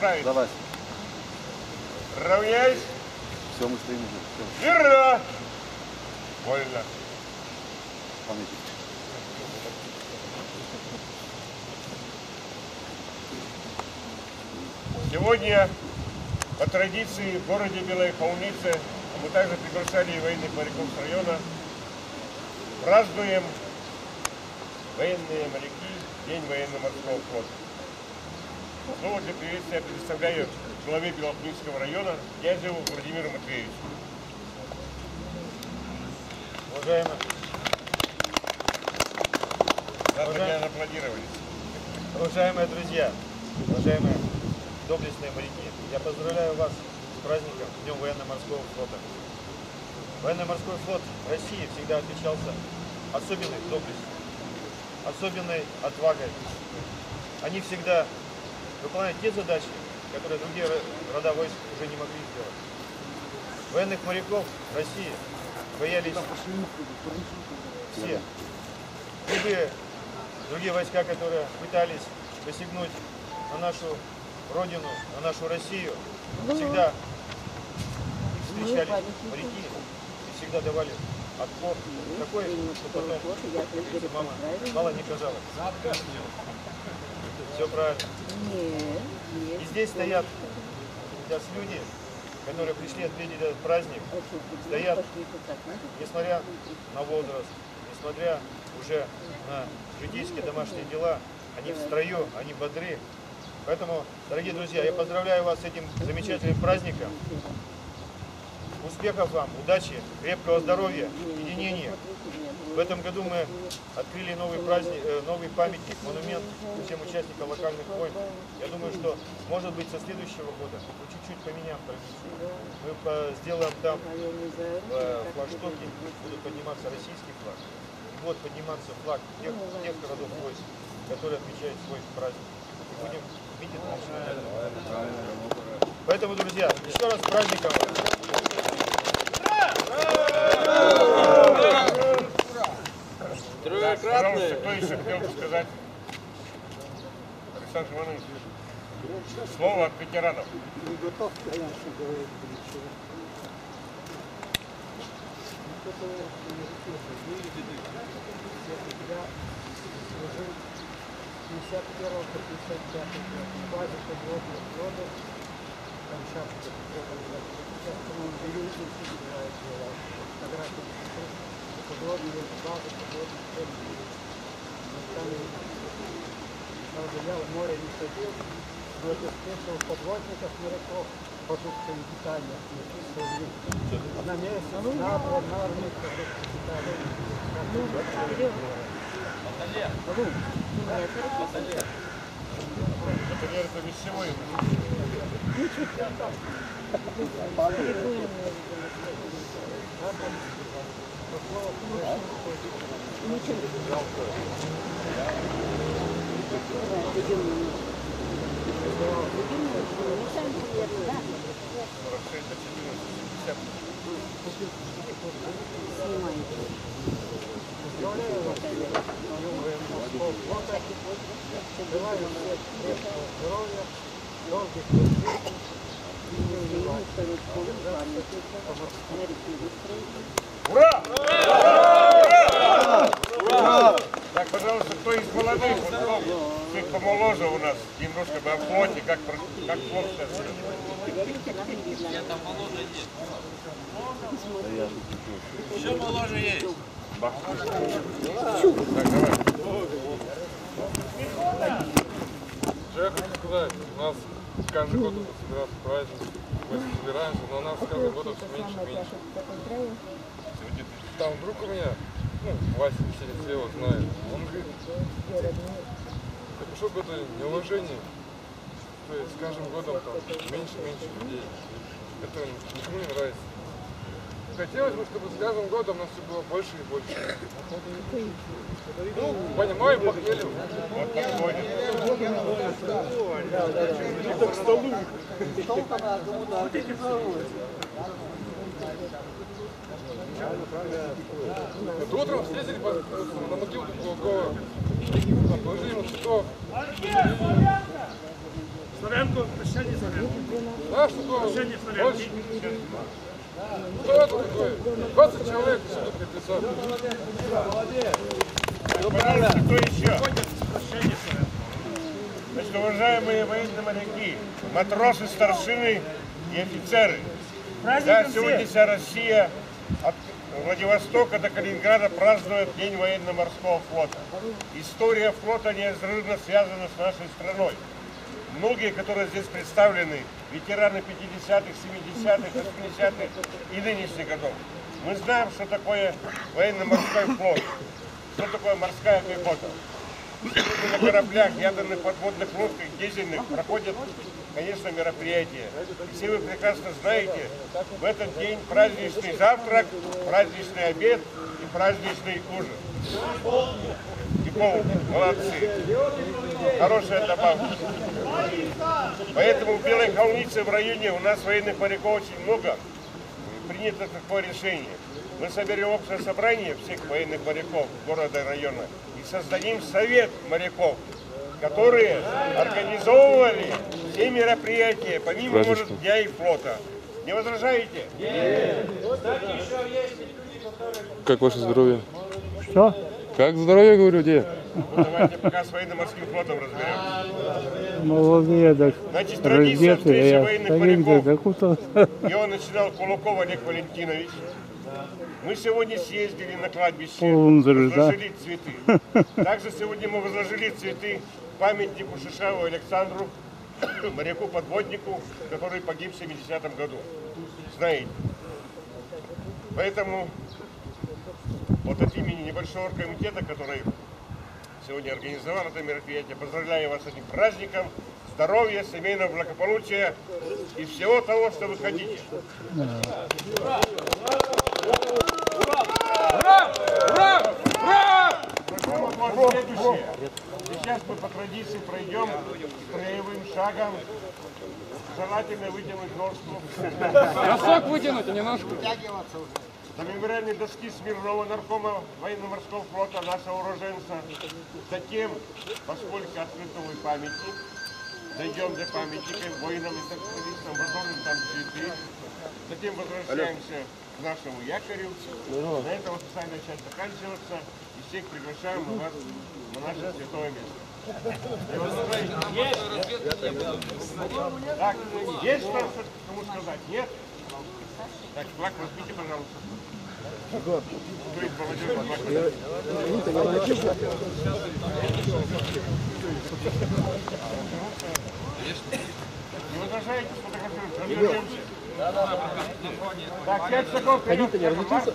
Оправиться. Давай. Равняйсь. Все, мы стоим уже. Все, Верно. Вольно. память. Сегодня по традиции в городе Белой Холунице, а мы также приглашали и военных моряков с района, празднуем военные моряки, День военно-морского флота. Слово для приветствия я предоставляю главе Белохнинского района Князеву Владимиру Матвеевичу. Уважаемые, Надо меня аплодировали. уважаемые друзья, уважаемые доблестные моряки, я поздравляю вас с праздником Днем военно-морского флота. Военно-морской флот России всегда отличался особенной доблестью, особенной отвагой. Они всегда выполняют те задачи, которые другие ро- рода войск уже не могли сделать. Военных моряков России боялись все. Любые другие войска, которые пытались посягнуть на нашу родину, на нашу Россию, всегда их встречали моряки и всегда давали отпор такой, что потом, мама мало не казалось. Все правильно. И здесь стоят сейчас люди, которые пришли отметить этот праздник, стоят, несмотря на возраст, несмотря уже на житейские домашние дела, они в строю, они бодры. Поэтому, дорогие друзья, я поздравляю вас с этим замечательным праздником. Успехов вам, удачи, крепкого здоровья, единения. В этом году мы открыли новый праздник, э, новый памятник, монумент всем участникам локальных войн. Я думаю, что, может быть, со следующего года мы чуть-чуть поменяем традицию. Мы сделаем там э, флагштоки, будут подниматься российский флаг. И вот подниматься флаг тех, тех городов войск, которые отмечают свой праздник. И будем видеть. Поэтому, друзья, еще раз праздником вас. Пожалуйста, кто еще хотел бы сказать? Александр Иванович. Слово от ветеранов. Не готов, конечно, говорить ничего. Служил с 51 по 55 год в базе подводных водов, там сейчас, по-моему, дивизии собирают дела, фотографии подводные базы, подводных водов. Там Разделял море не ходил, но обеспечил подводников моряков продуктами питания. Им на месяц, на два, на армию продукты питания. Например, это вещевой. Поздравляю вас, здоровья, долгих лет унывать. Ура! Ура! Так, пожалуйста, кто из молодых, вот, кто помоложе у нас, немножко бы о флоте, как, про- как флот сейчас идет. Так, давай. Я хочу сказать, у нас каждый год собирается праздник, мы собираемся, но у нас каждый год все меньше и меньше. Там друг у меня, ну, Вася Селецева знает, он говорит, это что какое-то неуважение, то есть с каждым годом там меньше и меньше людей. Это никому не нравится. Хотелось бы, чтобы с каждым годом нас все было больше и больше. Ну, понимаю, похмелье. Вот подходит. Вот утром встретили по- на могилку Кулакова, там положили ему цветов. Славянку, прощание Славянку. Знаешь, что? Прощание Славянки. Что это такое? 20 человек сидят мертвецов. Пожалуйста, кто еще? Значит, уважаемые военные моряки, матросы, старшины и офицеры. Да, сегодня вся Россия от Владивостока до Калининграда празднует День военно-морского флота. История флота неразрывно связана с нашей страной. Многие, которые здесь представлены, ветераны 50-х, 70-х, 80-х и нынешних годов, мы знаем, что такое военно-морской флот, что такое морская пехота. На кораблях, ядерных подводных лодках, дизельных проходят, конечно, мероприятия. И все вы прекрасно знаете, в этот день праздничный завтрак, праздничный обед и праздничный ужин. Полный. Молодцы. Хорошая добавка. Поэтому в Белой Холмице в районе у нас военных моряков очень много. Принято такое решение. Мы соберем общее собрание всех военных моряков города и района и создадим совет моряков, которые организовывали все мероприятия, помимо, может, дня и флота. Не возражаете? Как ваше здоровье? Что? Как здоровье, говорю, дед? Ну, давайте пока с военно-морским флотом разберемся. Молодые, так Значит, традиция встречи военных моряков. Его начинал Кулаков Олег Валентинович. Мы сегодня съездили на кладбище, да? возложили цветы. Также сегодня мы возложили цветы памятнику Шишаву Александру, моряку-подводнику, который погиб в 70-м году. Знаете. Поэтому вот от имени небольшого оргкомитета, который сегодня организовал это мероприятие, поздравляю вас с этим праздником, здоровья, семейного благополучия и всего того, что вы хотите. Сейчас мы по традиции пройдем строевым шагом. Желательно вытянуть ножку. Носок вытянуть, а не ножку. До мемориальной доски Смирнова, наркома военно-морского флота, нашего уроженца. Затем, поскольку открытовой памяти, дойдем до памятника воинам и социалистам, возложим там цветы. Затем возвращаемся к нашему якорю. На этом официальная часть заканчивается. И всех приглашаем вас на наше святое место. Так, есть что кому сказать? Нет? Так, флаг возьмите, пожалуйста. Не возражаете, сфотографируем? Так, пять шагов вперед. не разлетится?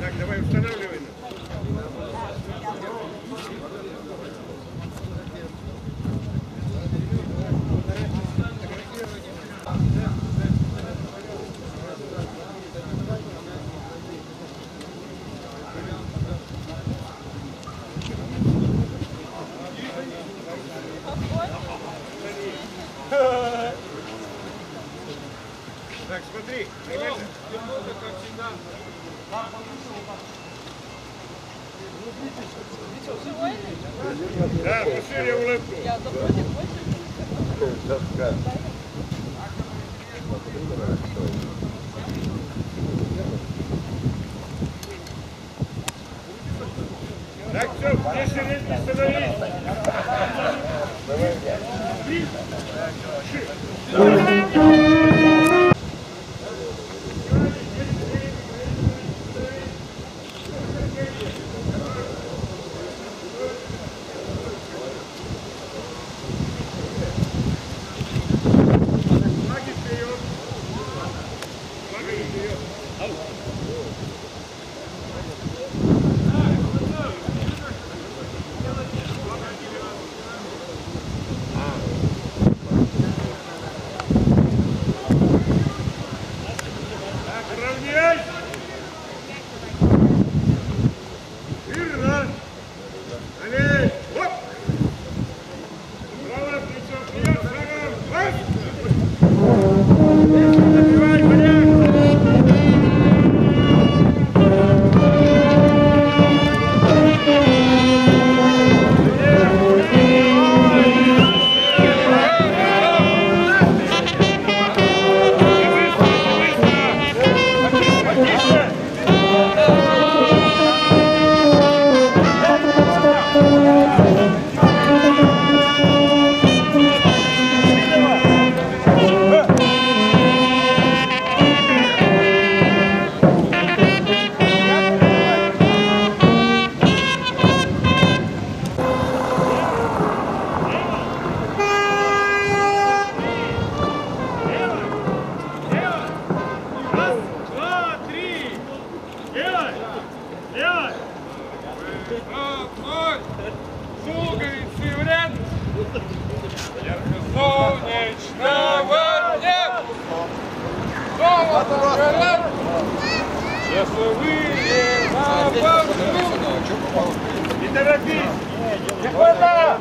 Так, давай устанавливай. Так, смотри, нормально? Да, пошире улыбку. Так,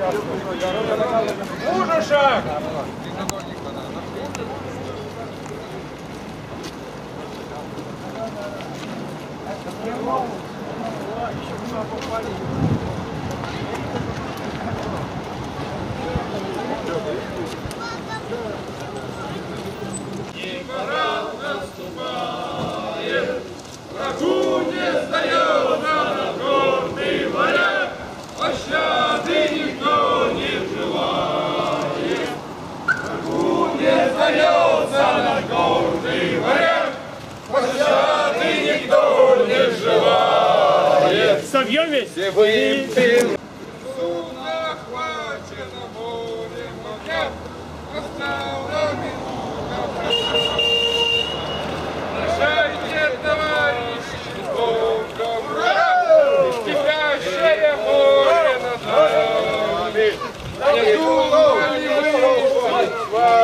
Господа! Мужу шаг! Совьем весь? Судно охвачено морем огня, настала минута. Прощайте, товарищи, с Богом, ура! Кипящее море над нами. Не думали мы, с вами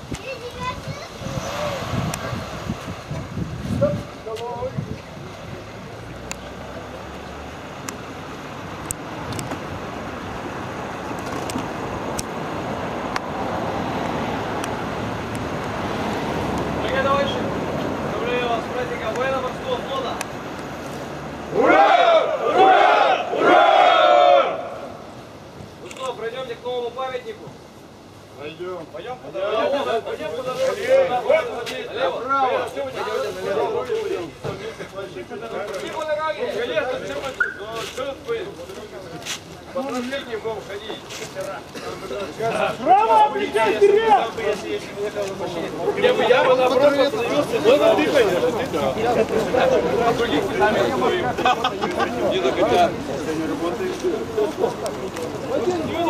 Дорогие товарищи, поздравляю вас с праздником военно-морского флота. Ура! Ура! Ура! Ну что, пройдемте к новому памятнику? Пойдем. Пойдем по дороге. Пойдем по дороге. Направо. Налево. Иди по дороге. Железно, чем это? Что вы? По трамплине будем ходить. Право, облегчай вперед! Где бы я бы наоборот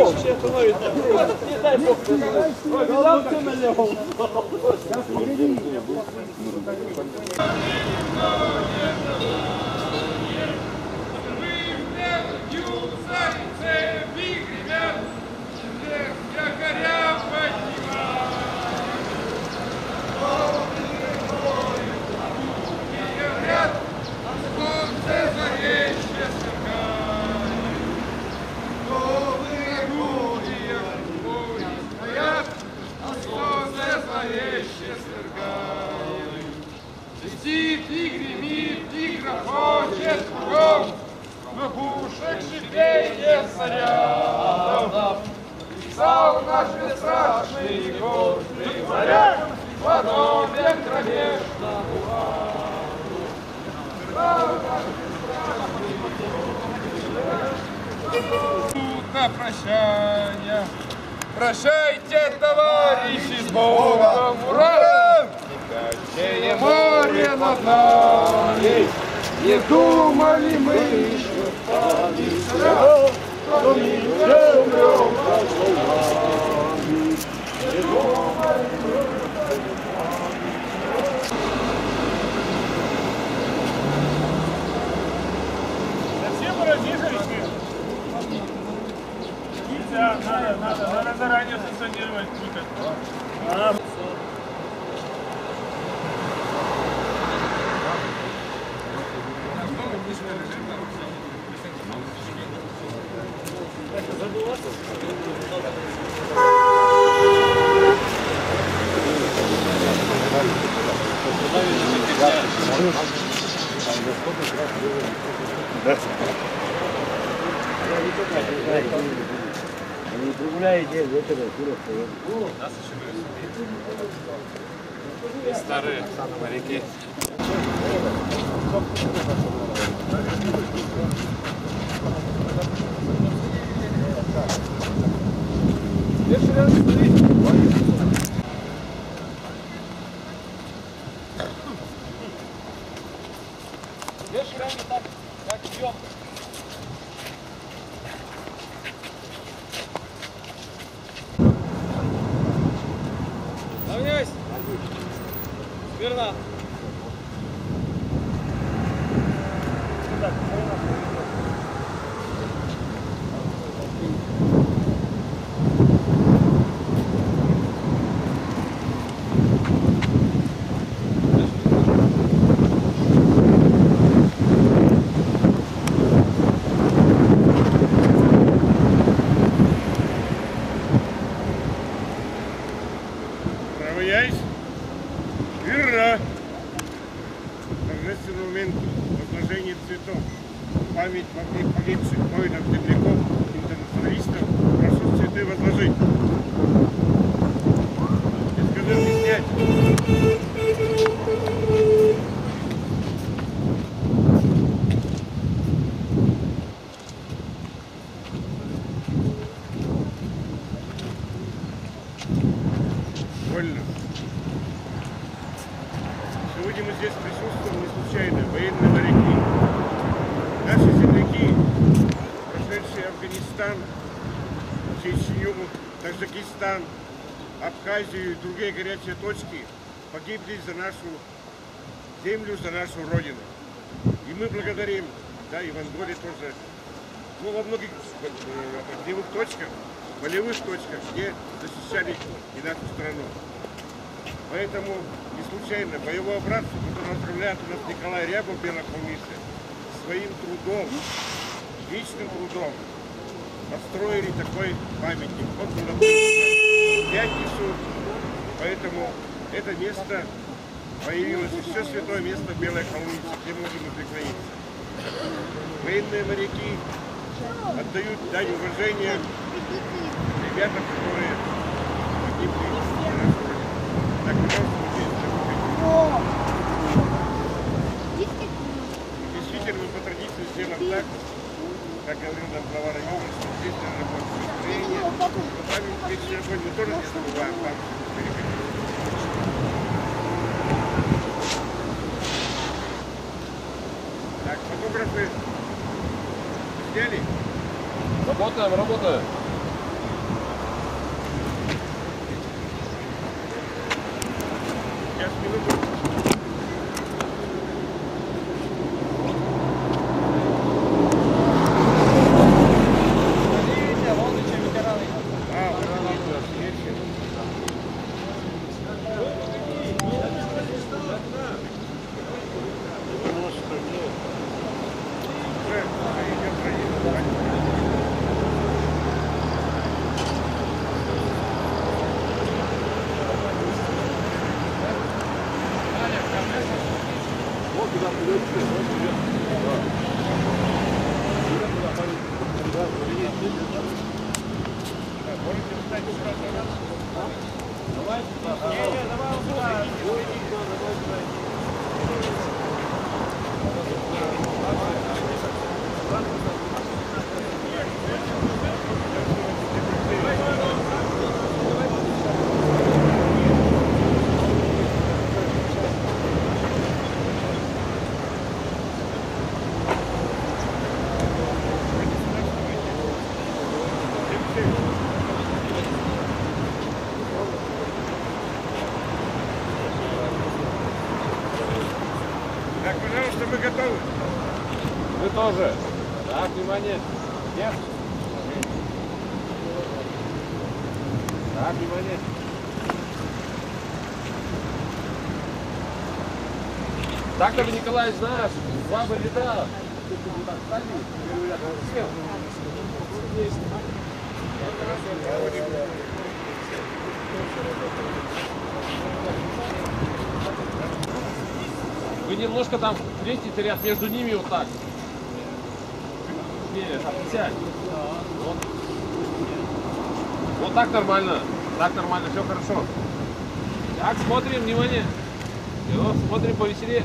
остановился, но на ты, конечно, Не докатят. Царицы, Богом! Ура! Никакие море над нами, не думали мы еще встали что не умрем, как солдаты. Не думали мы Нельзя, надо, надо, надо заранее санкционировать выход. Да. А, Равняйся. Вольно. Сегодня мы здесь присутствуем не случайно, военные моряки. Наши земляки, прошедшие Афганистан, Чечню, Таджикистан, Абхазию и другие горячие точки, погибли за нашу землю, за нашу Родину. И мы благодарим, да, и в Анголе тоже, ну, во многих э, огневых точках, болевых точках, где защищали и нашу страну. Поэтому не случайно боевого братства, который возглавляет у нас Николай Рябов в Белоколмисе, своим трудом, личным трудом построили такой памятник. Он был пятницу, поэтому это место появилось еще святое место Белой Холмице, где можем и преклониться. Военные моряки отдают дань уважения ребятам, которые погибли здесь Действительно, мы по традиции сделаем так, как говорил нам глава района, что здесь быть выступление. Но память вечный огонь мы тоже не забываем память переходить. Так, фотографы сняли? Работаем, работаем. Сейчас, минуту. А, вот они, да, встречи. Уже, уже идет проезд. Так, можете встать сюда, пожалуйста. Так, пожалуйста, мы готовы. Вы тоже. Так, внимание. Нет. Так, внимание. Так-то вы, Николай, знаешь. Так, говорю, рядом. Сел. Вы немножко там встретите ряд между ними вот так. Не, так, сядь. Вот. Вот так нормально. Так нормально, все хорошо. Так, смотрим, внимание. Все, смотрим повеселее.